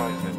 life.